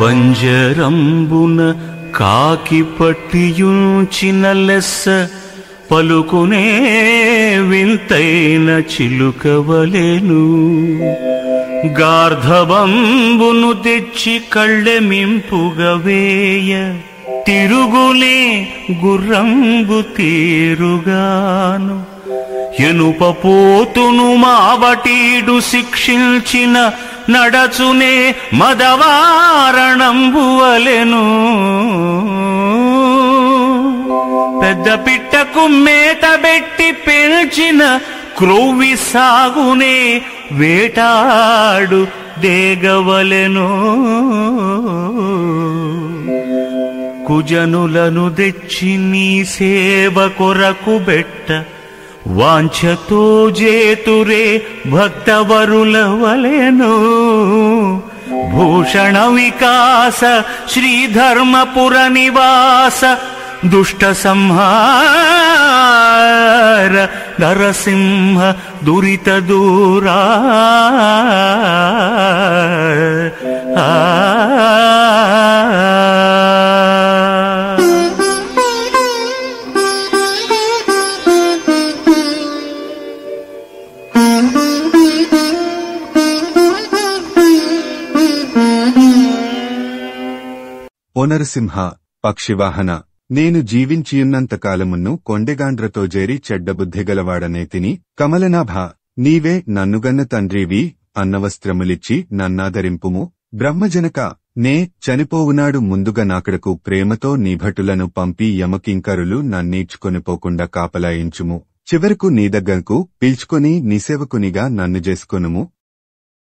పంజరంబున కాకి పట్టియుంచిన లెస్స పలుకునే వింతైన చిలుకవలేను. గార్ధబంబును తెచ్చి కళ్ళెమింపుగా వేయ తిరుగులే గుర్రంబు తీరుగాను. ఎనుప పోతును మావటీడు శిక్షించిన నడచునే మదవారణంబువలెను. పెద్ద పిట్టకు మేత పెట్టి పెంచిన క్రొవ్వి సాగునే వేటాడు దేగవలెను. కుజనులను తెచ్చి నీ సేవ కొరకు బెట్ట वाञ्छतो जेतुरे भक्त वरुलवलेनो भूषण विकास श्रीधर्मपुरनिवास दुष्टसंहार नरसिंह दुरित दूरा ఓనరసింహ పక్షివాహన నేను జీవించియున్నంత కాలమును కొండెగాండ్రతో జేరి చెడ్డబుద్ధిగలవాడనేతిని కమలనాభ నీవే నన్నుగన్న తండ్రివి అన్నవస్త్రములిచ్చి నన్నాదరింపుము బ్రహ్మజనక నే చనిపోవునాడు ముందుగా నాకడకు ప్రేమతో నీభటులను పంపి యమకింకరులు నన్నీడ్చుకొనిపోకుండా కాపలాయించుము చివరకు నీ దగ్గరకు పిల్చుకొని నిసేవకునిగా నన్ను చేసుకొనుము